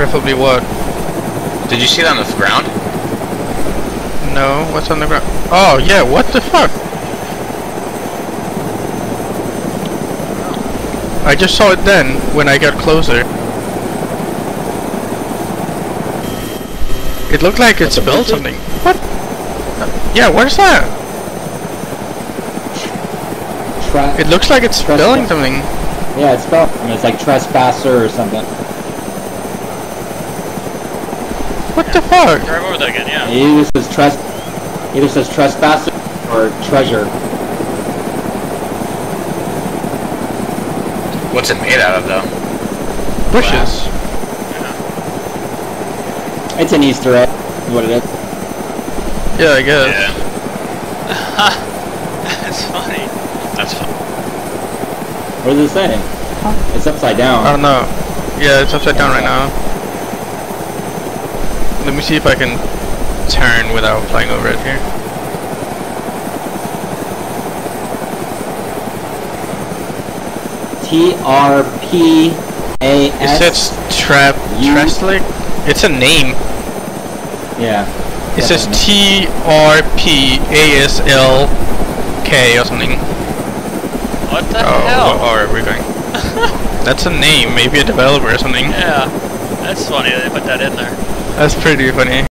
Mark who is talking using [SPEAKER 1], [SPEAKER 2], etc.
[SPEAKER 1] Preferably what?
[SPEAKER 2] Did you see that on the ground?
[SPEAKER 1] No, what's on the ground? Oh, yeah, what the fuck? I just saw it then, when I got closer. It looked like it
[SPEAKER 3] That's
[SPEAKER 1] spilled something. What? Yeah, what is that?
[SPEAKER 3] Tra-
[SPEAKER 1] It looks like it's
[SPEAKER 3] Trespass.
[SPEAKER 1] spilling something.
[SPEAKER 3] yeah, it's spelled. It's like trespasser or something.
[SPEAKER 1] What the fuck?
[SPEAKER 4] Drive over that again, yeah.
[SPEAKER 3] It either says tres, either says trespasser or treasure.
[SPEAKER 2] What's it made out of though?
[SPEAKER 1] Bushes. Yeah.
[SPEAKER 3] It's an Easter egg. is What it is?
[SPEAKER 1] Yeah, I guess.
[SPEAKER 2] Yeah.
[SPEAKER 4] That's funny.
[SPEAKER 2] That's funny.
[SPEAKER 3] What does it say? It's upside down.
[SPEAKER 1] I don't know. Yeah, it's upside down right now. Let me see if I can turn without flying over it here.
[SPEAKER 3] T R P A
[SPEAKER 1] It says trap
[SPEAKER 3] U-
[SPEAKER 1] It's a name.
[SPEAKER 3] Yeah.
[SPEAKER 1] It says
[SPEAKER 3] definitely.
[SPEAKER 1] T R P A S L K or something.
[SPEAKER 4] What the
[SPEAKER 1] Oh,
[SPEAKER 4] hell?
[SPEAKER 1] what are we going? That's a name, maybe a developer or something.
[SPEAKER 4] Yeah. That's funny they put that in there.
[SPEAKER 1] That's pretty funny.